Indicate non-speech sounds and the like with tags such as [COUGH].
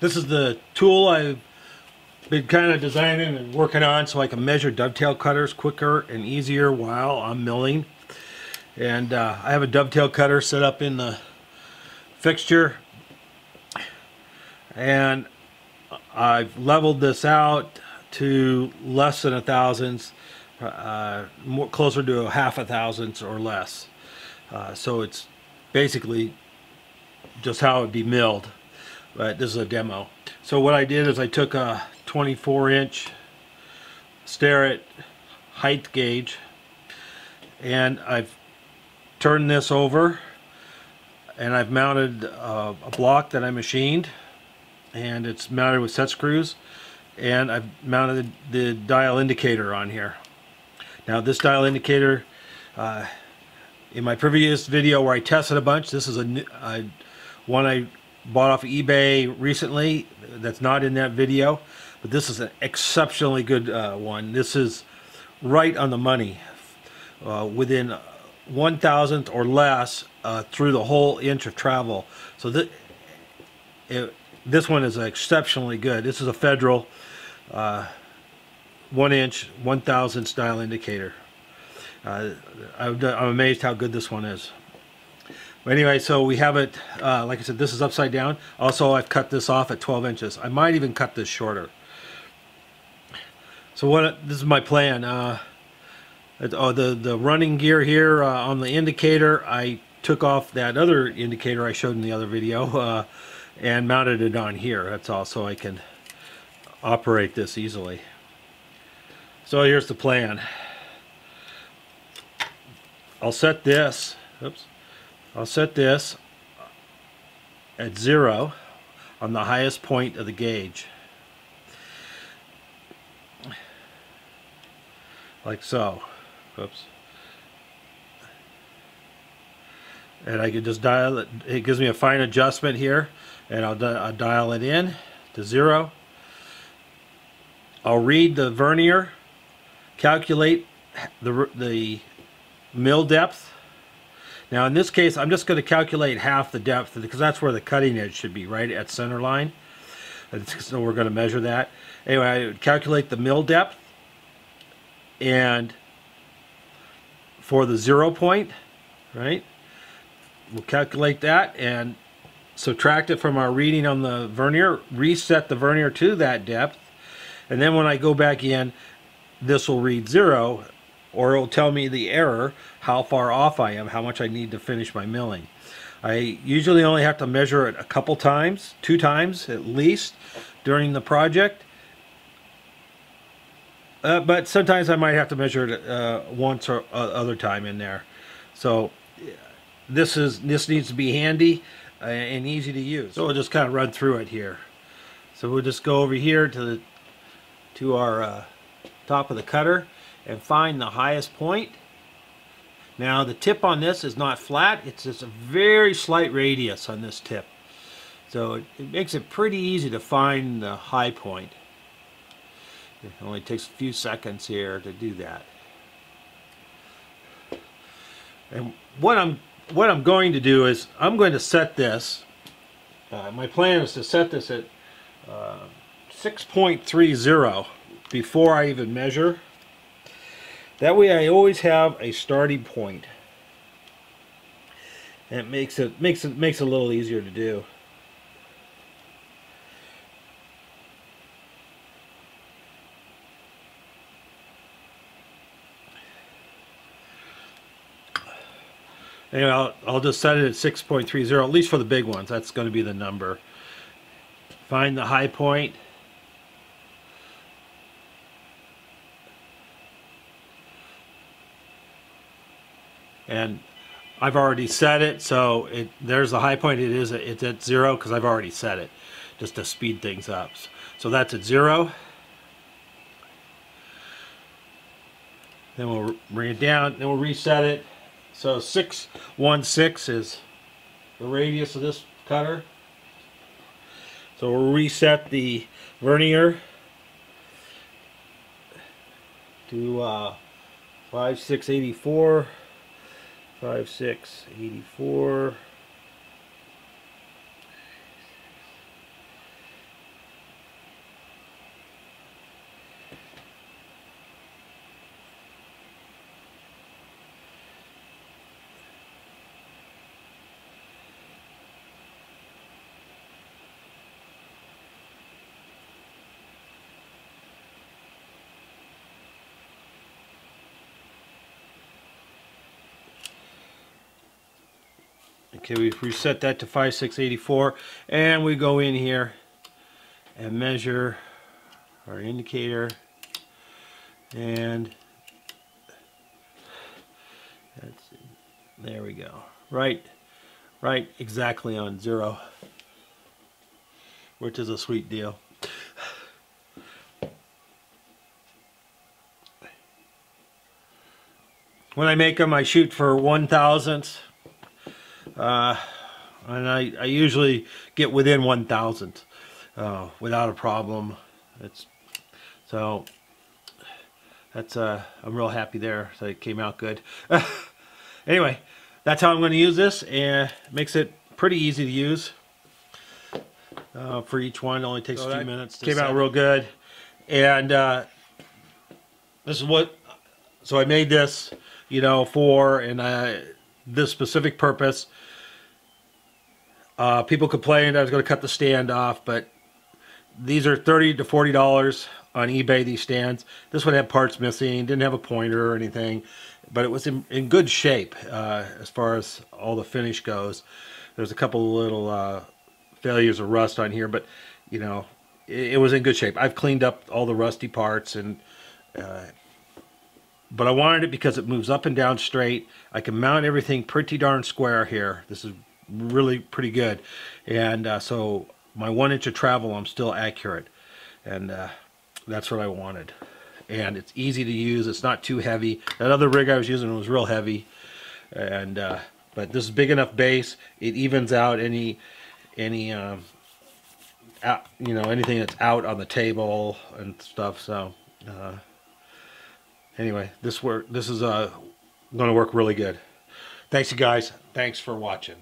This is the tool I've been kind of designing and working on so I can measure dovetail cutters quicker and easier while I'm milling. And uh, I have a dovetail cutter set up in the fixture and I've leveled this out to less than a thousandth, uh, more closer to a half a thousandths or less. Uh, so it's basically just how it would be milled. But this is a demo. So what I did is I took a 24 inch Starrett height gauge and I've turned this over and I've mounted a, a block that I machined and it's mounted with set screws and I've mounted the dial indicator on here. Now this dial indicator uh, in my previous video where I tested a bunch this is a, a one I bought off eBay recently that's not in that video but this is an exceptionally good uh, one. This is right on the money. Uh, within one thousandth or less uh, through the whole inch of travel. So that this one is exceptionally good. This is a federal uh, one inch 1000 style indicator. Uh, I'm amazed how good this one is anyway, so we have it, uh, like I said, this is upside down. Also, I've cut this off at 12 inches. I might even cut this shorter. So what? this is my plan. Uh, oh, the, the running gear here uh, on the indicator, I took off that other indicator I showed in the other video [LAUGHS] uh, and mounted it on here. That's all, so I can operate this easily. So here's the plan. I'll set this, oops, I'll set this at zero on the highest point of the gauge. Like so. Oops. And I can just dial it. It gives me a fine adjustment here. And I'll, I'll dial it in to zero. I'll read the vernier, calculate the, the mill depth now in this case, I'm just going to calculate half the depth because that's where the cutting edge should be, right at center line. So we're going to measure that. Anyway, I calculate the mill depth and for the zero point, right? We'll calculate that and subtract it from our reading on the vernier, reset the vernier to that depth, and then when I go back in, this will read zero or it'll tell me the error, how far off I am, how much I need to finish my milling. I usually only have to measure it a couple times, two times at least during the project. Uh, but sometimes I might have to measure it uh, once or uh, other time in there. So this is this needs to be handy uh, and easy to use. So we'll just kind of run through it here. So we'll just go over here to the to our uh, top of the cutter and find the highest point. Now the tip on this is not flat, it's just a very slight radius on this tip. So it, it makes it pretty easy to find the high point. It only takes a few seconds here to do that. And what I'm what I'm going to do is I'm going to set this. Uh, my plan is to set this at uh, 6.30 before I even measure. That way I always have a starting point. And it makes it makes it makes it a little easier to do. Anyway, I'll, I'll just set it at 6.30, at least for the big ones. That's going to be the number. Find the high point. And I've already set it so it there's the high point. It is it's at zero because I've already set it just to speed things up. So that's at zero. Then we'll bring it down then we'll reset it. So 616 is the radius of this cutter. So we'll reset the vernier. To uh, 5684 five six eighty four Okay, we reset that to 5684 and we go in here and measure our indicator and that's there we go. Right right exactly on zero which is a sweet deal. When I make them I shoot for one thousandths uh, and I, I usually get within one thousandth uh, without a problem. It's so that's uh, I'm real happy there so it came out good. [LAUGHS] Anyway that's how I'm going to use this and it makes it pretty easy to use uh, for each one. It only takes So a few minutes came came out out real good. And uh, this is what so I made this you know for and I this specific purpose. Uh, people complained I was going to cut the stand off but these are 30 to 40 dollars on eBay these stands. This one had parts missing didn't have a pointer or anything but it was in, in good shape uh, as far as all the finish goes. There's a couple little uh, failures of rust on here but you know it, it was in good shape. I've cleaned up all the rusty parts and uh, but I wanted it because it moves up and down straight. I can mount everything pretty darn square here. This is really pretty good. And uh, so my one inch of travel I'm still accurate. And uh, that's what I wanted. And it's easy to use. It's not too heavy. That other rig I was using was real heavy. And uh, but this is big enough base. It evens out any any um, out, you know anything that's out on the table and stuff. So uh, anyway this work this is uh, going to work really good. Thanks you guys. Thanks for watching